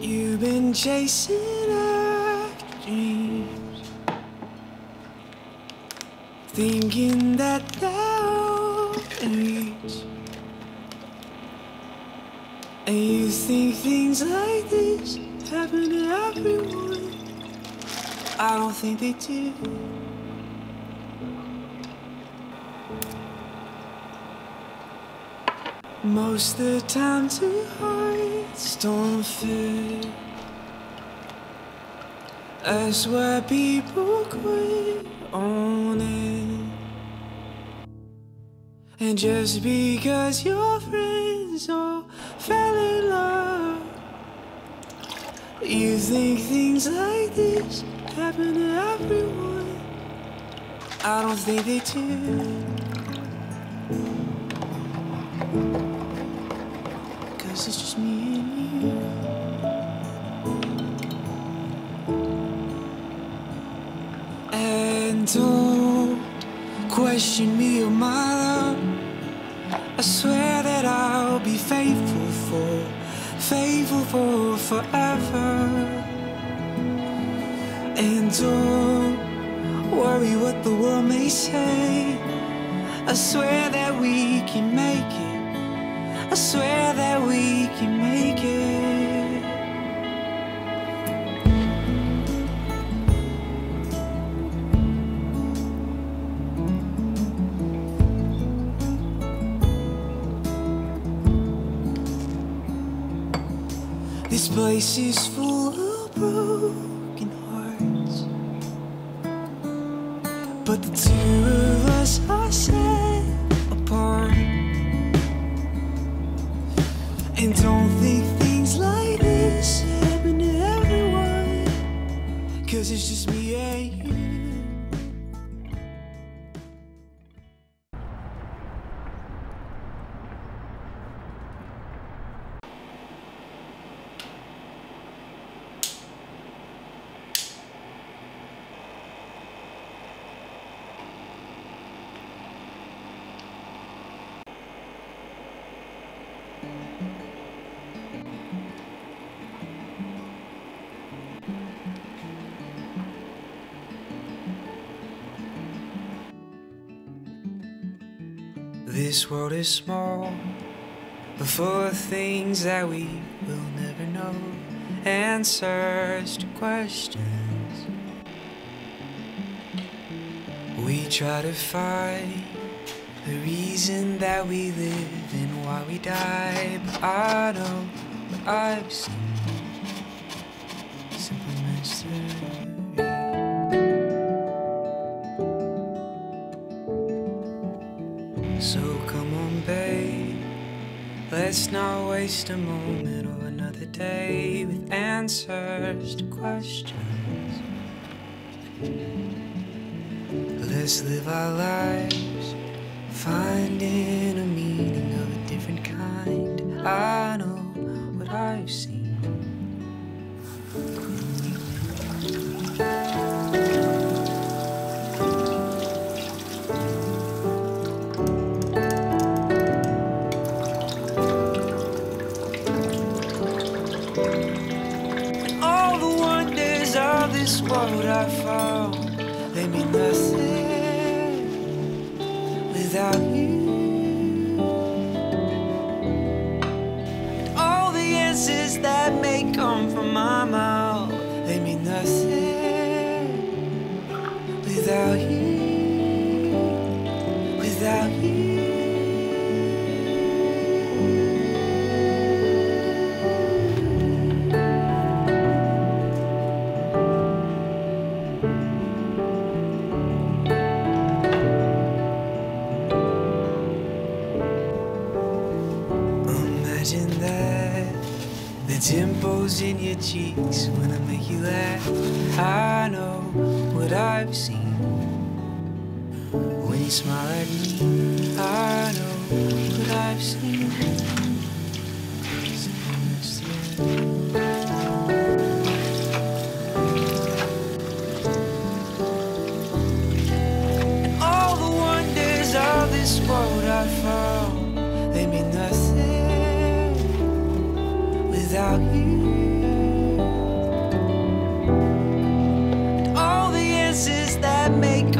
You've been chasing after dreams, thinking that they'll reach. And you think things like this happen to everyone. I don't think they do. Most the time, two hearts don't fit. That's why people quit on it. And just because your friends all fell in love, you think things like this happen to everyone. I don't think they do. Cause it's just me and you. And don't question me or my love. I swear that I'll be faithful for, faithful for forever. And don't worry what the world may say. I swear that we can make it. I swear that we can make it. This place is full of broken hearts. But the two of us are set Cause it's just me and you. This world is small, but full of things that we will never know. Answers to questions. We try to find the reason that we live and why we die. But I know what I've seen. So come on, babe. Let's not waste a moment or another day with answers to questions. Let's live our lives, finding a meaning of a different kind. I know this world I found, they mean nothing without you. And all the answers that may come from my mouth, they mean nothing without you. Without you. Imagine that the dimples in your cheeks when I make you laugh. I know what I've seen when you smile at me. I know what I've seen. make